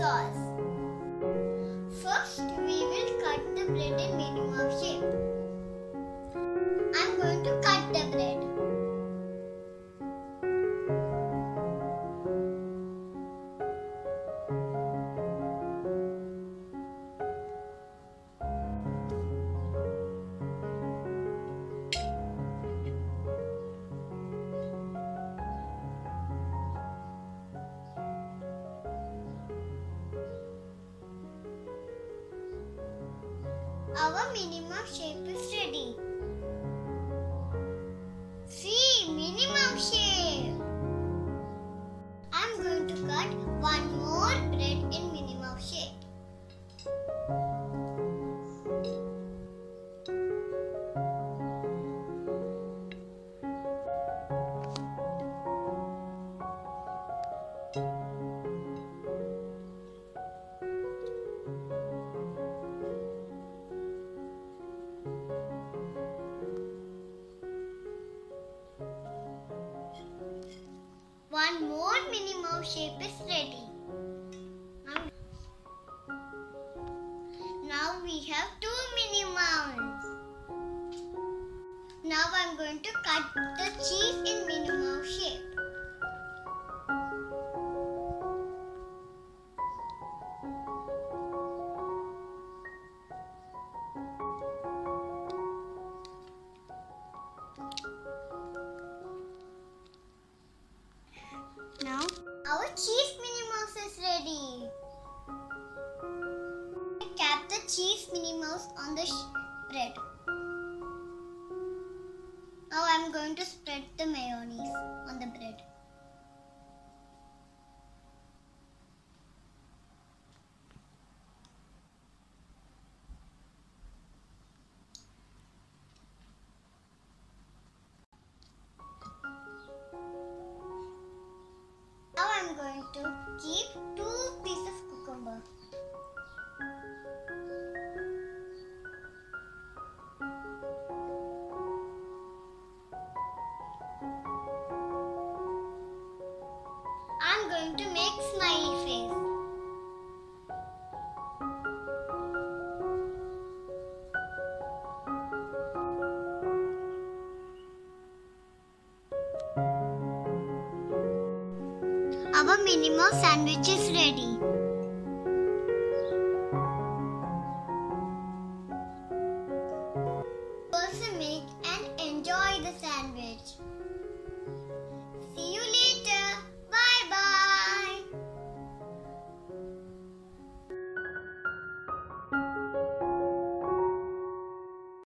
sauce. First, we will cut the bread in medium shape. I am going to cut Our Minnie Mouse shape is ready. See, Minnie Mouse shape. I'm going to cut one more bread in Minnie Mouse shape. One more Minnie Mouse shape is ready. Now, we have two Minnie Mouse. Now I'm going to cut the cheese in Minnie Mouse the cheese Minnie Mouse on the bread. Now I'm going to spread to make smiley face. Our Mouse sandwich is ready. Also make and enjoy the sandwich.